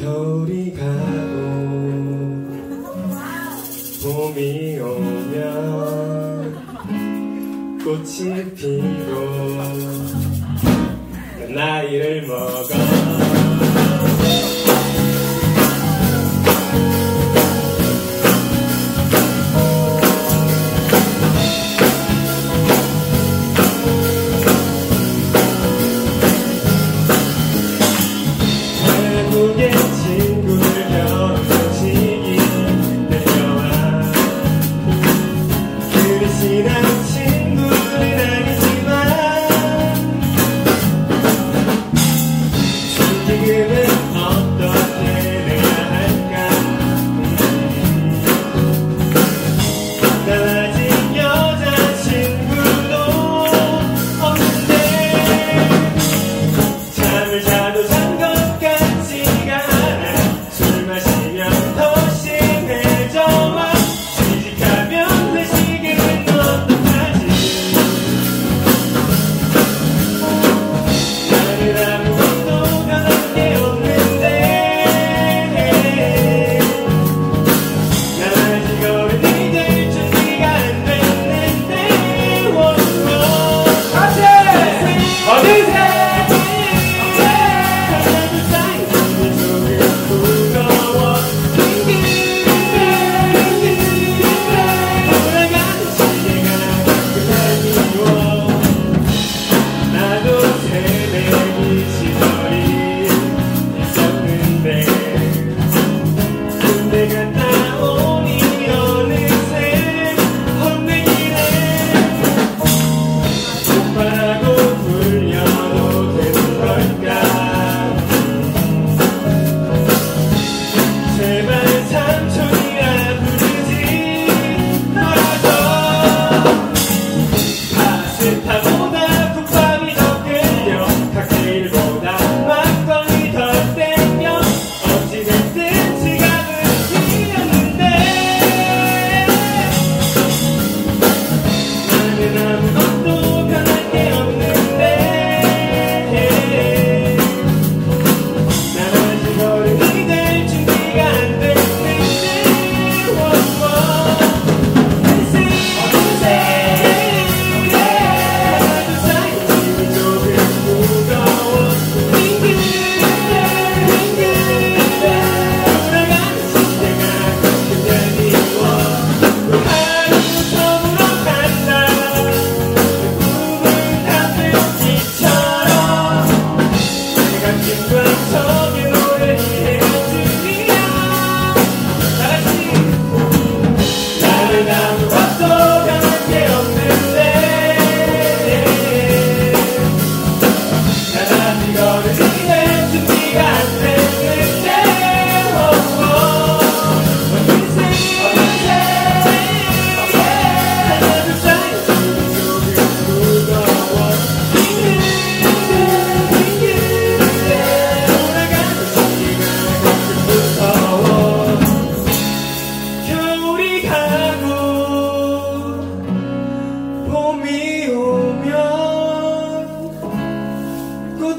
겨울이 가고 봄이 오면 꽃이 피고 나이를 먹어.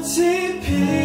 TP. Mm-hmm.